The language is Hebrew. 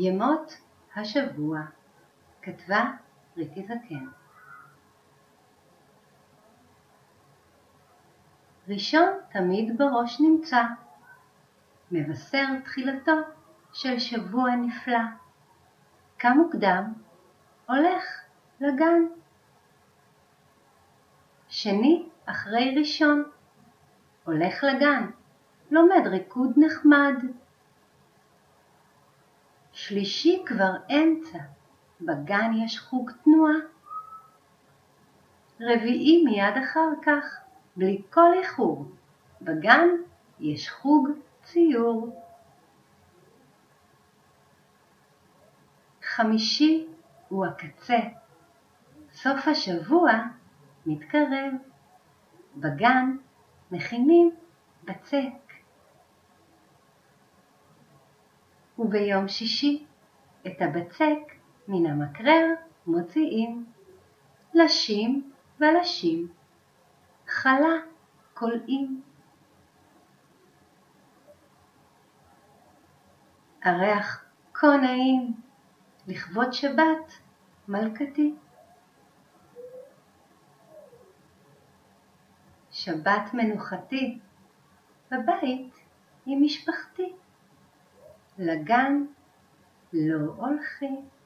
ימות השבוע כתבה ריקי זקן ראשון תמיד בראש נמצא, מבשר תחילתו של שבוע נפלא. קם מוקדם, הולך לגן. שני אחרי ראשון, הולך לגן, לומד ריקוד נחמד. שלישי כבר אמצע, בגן יש חוג תנועה. רביעי מיד אחר כך, בלי כל איחור, בגן יש חוג ציור. חמישי הוא הקצה, סוף השבוע מתקרב, בגן מכינים בצק. וביום שישי את הבצק מן המקרר מוציאים, לשים ולשים, חלה כולאים. הריח כה נעים, לכבוד שבת מלכתי. שבת מנוחתי, בבית עם משפחתי. לגן לא הולכים.